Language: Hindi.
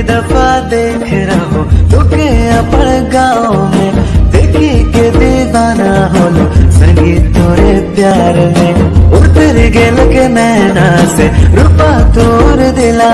पहली दफ़ा देख रहा हूँ तुके अपन गाँव में। देखी के दीवाना होलो संगीत तोरे प्यार में। उतर गल के नैना से, रूपा तोर दिला